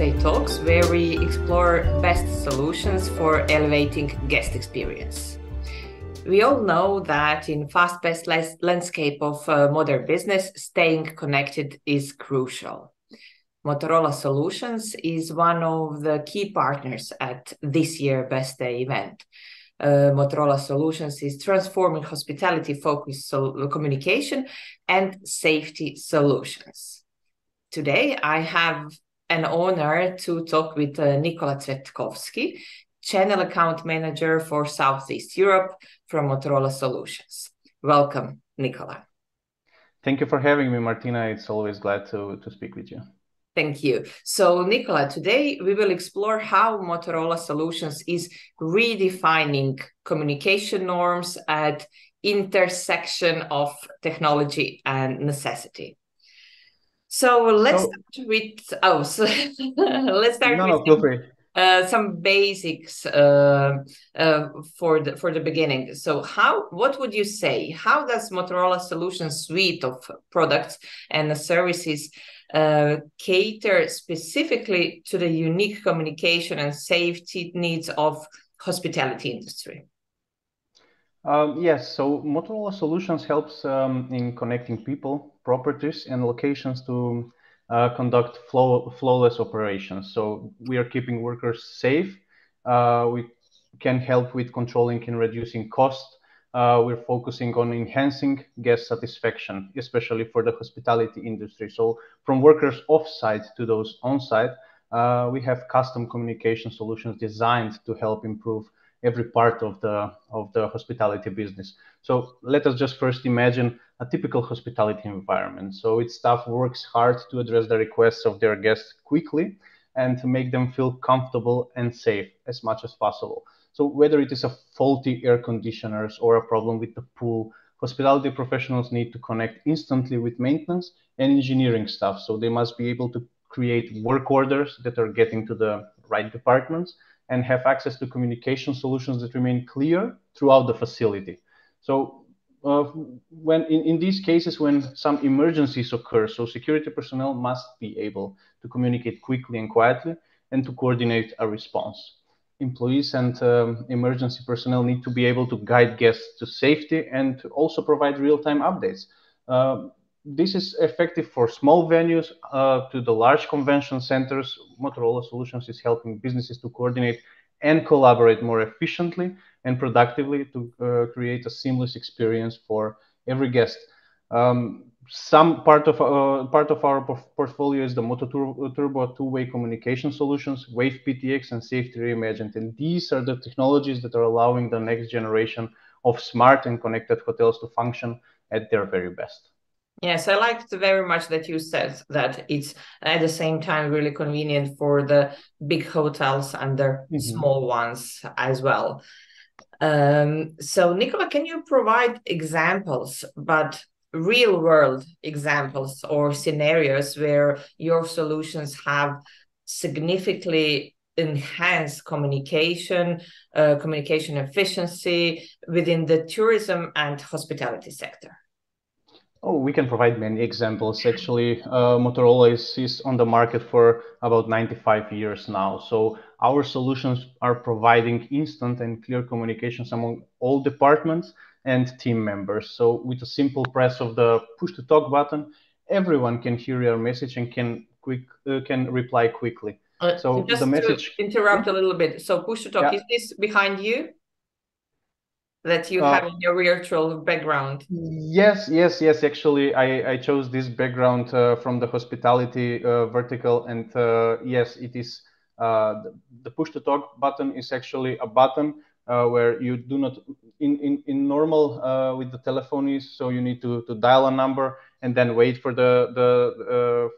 Talks, where we explore best solutions for elevating guest experience. We all know that in fast-paced landscape of uh, modern business, staying connected is crucial. Motorola Solutions is one of the key partners at this year Best Stay event. Uh, Motorola Solutions is transforming hospitality-focused so communication and safety solutions. Today, I have an honor to talk with uh, Nikola Cvetkovski, Channel Account Manager for Southeast Europe from Motorola Solutions. Welcome, Nikola. Thank you for having me, Martina. It's always glad to, to speak with you. Thank you. So, Nikola, today we will explore how Motorola Solutions is redefining communication norms at intersection of technology and necessity. So let's so, start with oh, so let's start no, with no, some, uh, some basics uh, uh, for the for the beginning. So how what would you say? How does Motorola Solutions suite of products and services uh, cater specifically to the unique communication and safety needs of hospitality industry? Um, yes, so Motorola Solutions helps um, in connecting people, properties, and locations to uh, conduct flow, flawless operations. So we are keeping workers safe. Uh, we can help with controlling and reducing cost. Uh, we're focusing on enhancing guest satisfaction, especially for the hospitality industry. So from workers off-site to those on-site, uh, we have custom communication solutions designed to help improve every part of the of the hospitality business. So let us just first imagine a typical hospitality environment. So its staff works hard to address the requests of their guests quickly and to make them feel comfortable and safe as much as possible. So whether it is a faulty air conditioners or a problem with the pool, hospitality professionals need to connect instantly with maintenance and engineering staff. So they must be able to create work orders that are getting to the right departments and have access to communication solutions that remain clear throughout the facility. So uh, when in, in these cases, when some emergencies occur, so security personnel must be able to communicate quickly and quietly and to coordinate a response. Employees and um, emergency personnel need to be able to guide guests to safety and to also provide real-time updates. Uh, this is effective for small venues uh, to the large convention centers. Motorola Solutions is helping businesses to coordinate and collaborate more efficiently and productively to uh, create a seamless experience for every guest. Um, some part of uh, part of our portfolio is the MOTOTRBO two-way communication solutions, Wave PTX, and Safety Reimagined. And these are the technologies that are allowing the next generation of smart and connected hotels to function at their very best. Yes, I liked very much that you said that it's at the same time really convenient for the big hotels and the mm-hmm. small ones as well. Um, so, Nikola, can you provide examples, but real world examples or scenarios where your solutions have significantly enhanced communication, uh, communication efficiency within the tourism and hospitality sector? Oh, we can provide many examples. Actually, uh, Motorola is, is on the market for about 95 years now. So our solutions are providing instant and clear communications among all departments and team members. So with a simple press of the push to talk button, everyone can hear your message and can quick uh, can reply quickly. Uh, so the message. interrupt a little bit. So push to talk yeah. is this behind you? That you uh, have in your virtual background? Yes, yes, yes. Actually, I, I chose this background uh, from the hospitality uh, vertical, and uh, yes, it is uh, the, the, push to talk button is actually a button uh, where you do not in in, in normal with the telephone is so you need to, to dial a number and then wait for the the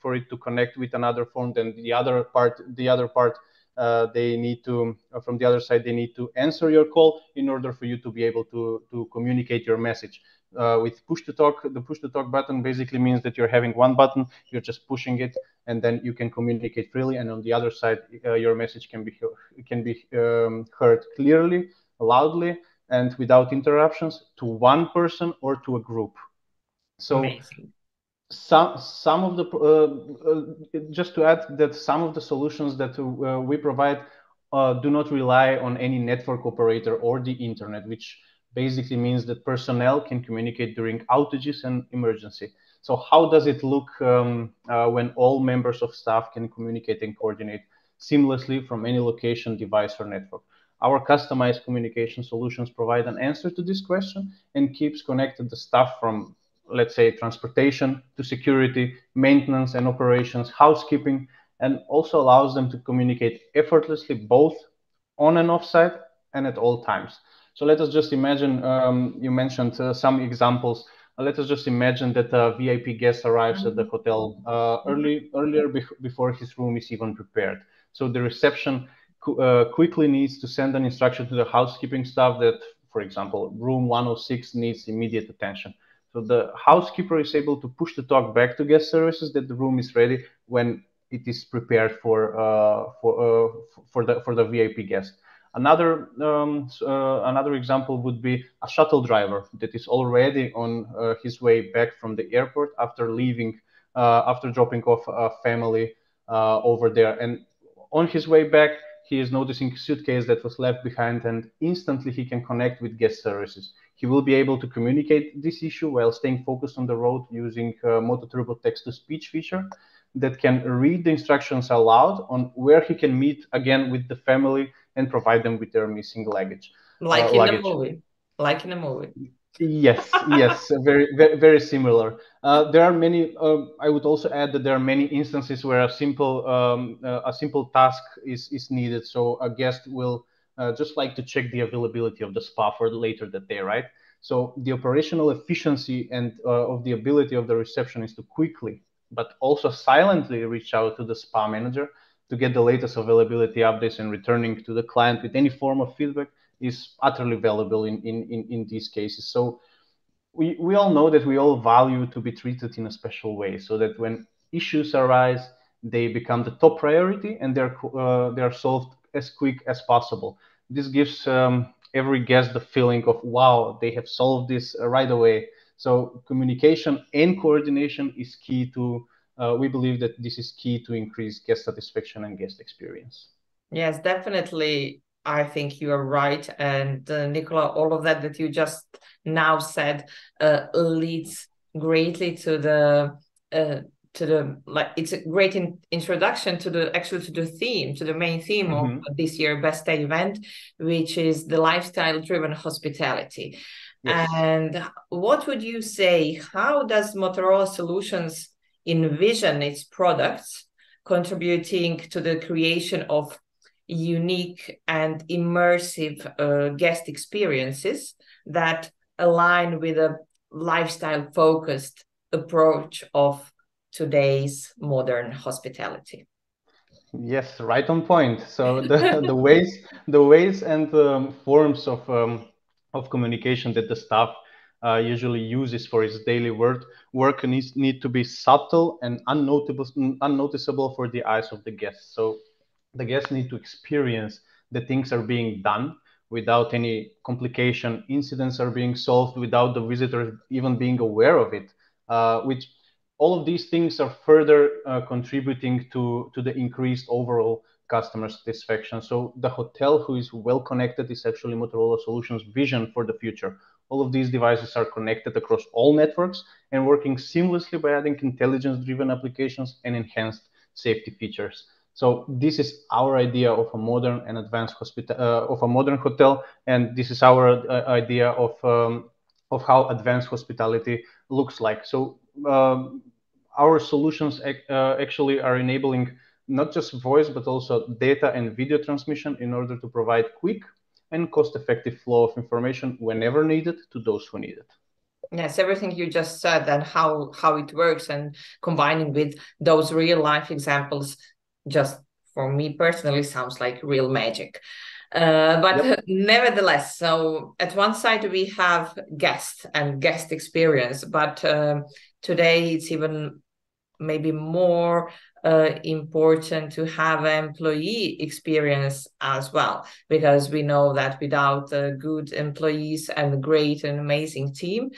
for it to connect with another phone. Then the other part the other part uh, they need to uh, from the other side they need to answer your call in order for you to be able to to communicate your message. Uh, with push to talk the push to talk button basically means that you're having one button you're just pushing it and then you can communicate freely and on the other side uh, your message can be can be um, heard clearly loudly and without interruptions to one person or to a group. So Amazing some some of the uh, uh, just to add that some of the solutions that uh, we provide uh, do not rely on any network operator or the internet, which basically means that personnel can communicate during outages and emergency. So how does it look um, uh, when all members of staff can communicate and coordinate seamlessly from any location, device, or network? Our customized communication solutions provide an answer to this question and keeps connected the staff from, let's say, transportation to security, maintenance and operations, housekeeping, and also allows them to communicate effortlessly both on and off site and at all times. So let us just imagine, um, you mentioned uh, some examples. Let us just imagine that a VIP guest arrives at the hotel uh, early, earlier be before his room is even prepared. So the reception uh, quickly needs to send an instruction to the housekeeping staff that, for example, room 106 needs immediate attention. So the housekeeper is able to push the talk back to guest services that the room is ready when it is prepared for uh, for uh, for the for the VIP guest. Another um, uh, another example would be a shuttle driver that is already on uh, his way back from the airport after leaving uh, after dropping off a family uh, over there, and on his way back he is noticing a suitcase that was left behind, and instantly he can connect with guest services. He will be able to communicate this issue while staying focused on the road using uh, MOTOTRBO text-to-speech feature that can read the instructions aloud on where he can meet again with the family and provide them with their missing luggage. Like uh, in luggage. a movie. Like in a movie. yes, yes, very, very, very similar. Uh, there are many. Uh, I would also add that there are many instances where a simple, um, uh, a simple task is is needed. So a guest will uh, just like to check the availability of the spa for later that day, right? So the operational efficiency and uh, of the ability of the receptionist to quickly but also silently reach out to the spa manager to get the latest availability updates and returning to the client with any form of feedback is utterly valuable in, in, in, in these cases. So we, we all know that we all value to be treated in a special way so that when issues arise, they become the top priority and they're, uh, they're solved as quick as possible. This gives um, every guest the feeling of, wow, they have solved this right away. So communication and coordination is key to, uh, we believe that this is key to increase guest satisfaction and guest experience. Yes, definitely. I think you are right. And uh, Nikola, all of that that you just now said uh, leads greatly to the uh, to the like it's a great in, introduction to the actually to the theme to the main theme mm-hmm. of this year Best Stay event which is the lifestyle driven hospitality Yes. And what would you say? How does Motorola Solutions envision its products contributing to the creation of unique and immersive uh, guest experiences that align with a lifestyle focused approach of today's modern hospitality? Yes, right on point. So the, the ways, the ways and um, forms of um, of communication that the staff uh, usually uses for its daily work, work needs need to be subtle and unnoticeable, unnoticeable for the eyes of the guests. So the guests need to experience that things are being done without any complication. Incidents are being solved without the visitors even being aware of it, uh, which all of these things are further uh, contributing to, to the increased overall customer satisfaction. So the hotel who is well connected is actually Motorola Solutions vision for the future. All of these devices are connected across all networks and working seamlessly by adding intelligence-driven applications and enhanced safety features. So this is our idea of a modern and advanced hospital uh, of a modern hotel, and this is our uh, idea of um, of how advanced hospitality looks like. So um, our solutions ac uh, actually are enabling not just voice, but also data and video transmission in order to provide quick and cost-effective flow of information whenever needed to those who need it. Yes, everything you just said and how how it works and combining with those real life examples just for me personally sounds like real magic. Uh, but yep. nevertheless, so at one side we have guest and guest experience, but um, today it's even maybe more uh, important to have employee experience as well because we know that without uh, good employees and a great and amazing team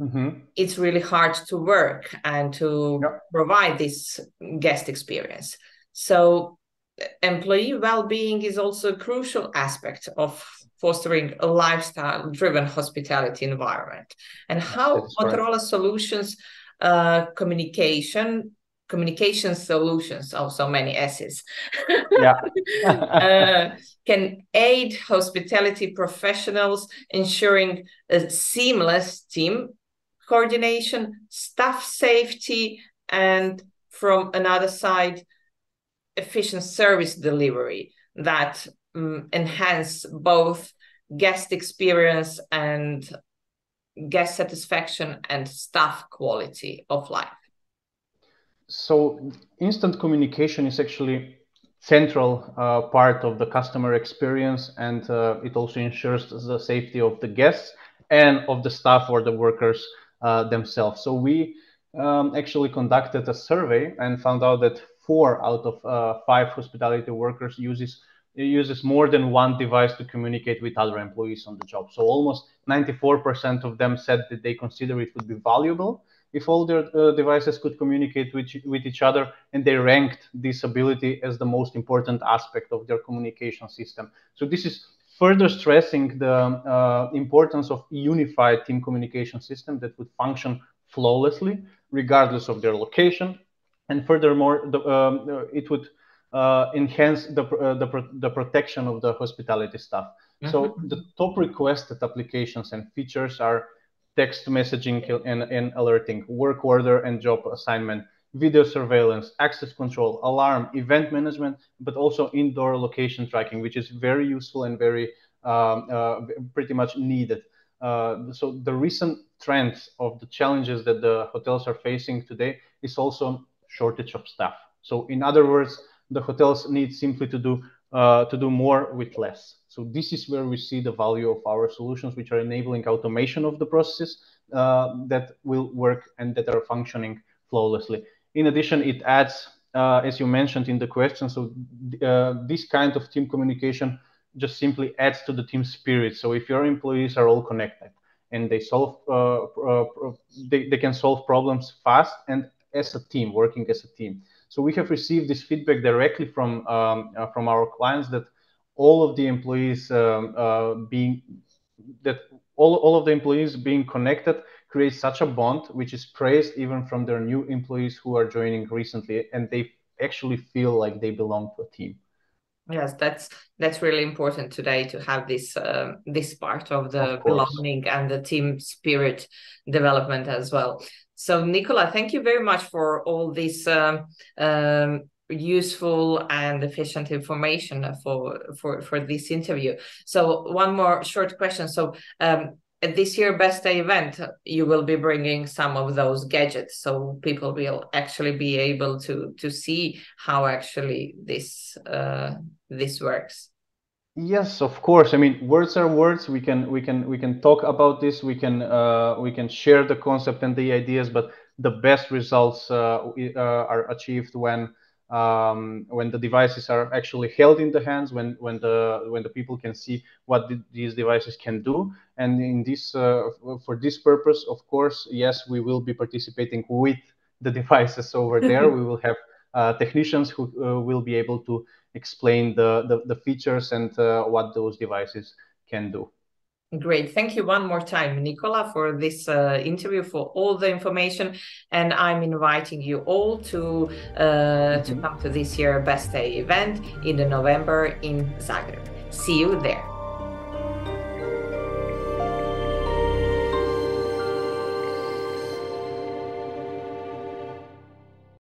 mm-hmm. it's really hard to work and to yep. provide this guest experience. So, employee well-being is also a crucial aspect of fostering a lifestyle-driven hospitality environment. And how Motorola right. Solutions uh, communication communication solutions, also many S's, yeah. uh, can aid hospitality professionals ensuring a seamless team coordination, staff safety, and from another side, efficient service delivery that um, enhance both guest experience and guest satisfaction and staff quality of life. So instant communication is actually central uh, part of the customer experience and uh, it also ensures the safety of the guests and of the staff or the workers uh, themselves. So we um, actually conducted a survey and found out that four out of uh, five hospitality workers uses uses more than one device to communicate with other employees on the job so almost 94% of them said that they consider it would be valuable if all their uh, devices could communicate with, with each other and they ranked this ability as the most important aspect of their communication system. So this is further stressing the uh, importance of unified team communication system that would function flawlessly regardless of their location. And furthermore, the, um, it would uh, enhance the, uh, the, the, protection of the hospitality staff. Mm -hmm. So the top requested applications and features are text messaging and, and alerting, work order and job assignment, video surveillance, access control, alarm, event management, but also indoor location tracking, which is very useful and very um, uh, pretty much needed. Uh, so the recent trends of the challenges that the hotels are facing today is also shortage of staff. So in other words, the hotels need simply to do uh, to do more with less. So this is where we see the value of our solutions, which are enabling automation of the processes uh, that will work and that are functioning flawlessly. In addition, it adds, uh, as you mentioned in the question, so uh, this kind of team communication just simply adds to the team spirit. So if your employees are all connected and they solve, uh, uh, they, they can solve problems fast and as a team, working as a team. So we have received this feedback directly from um, uh, from our clients that all of the employees um, uh, being that all, all of the employees being connected creates such a bond which is praised even from their new employees who are joining recently and they actually feel like they belong to a team. Yes that's that's really important today to have this uh, this part of the of belonging and the team spirit development as well so, Nikola, thank you very much for all this um, um, useful and efficient information for for for this interview. So, one more short question. So, um, at this year Best Stay event, you will be bringing some of those gadgets, so people will actually be able to to see how actually this uh, this works. Yes, of course. I mean, words are words. We can we can we can talk about this. We can uh, we can share the concept and the ideas, but the best results uh, uh, are achieved when um, when the devices are actually held in the hands, when when the when the people can see what the, these devices can do. And in this uh, for this purpose, of course, yes, we will be participating with the devices over there. we will have technicians who uh, will be able to explain the, the, the features and uh, what those devices can do. Great. Thank you one more time, Nikola, for this uh, interview, for all the information. And I'm inviting you all to uh, mm-hmm. to come to this year Best Stay event in November in Zagreb. See you there.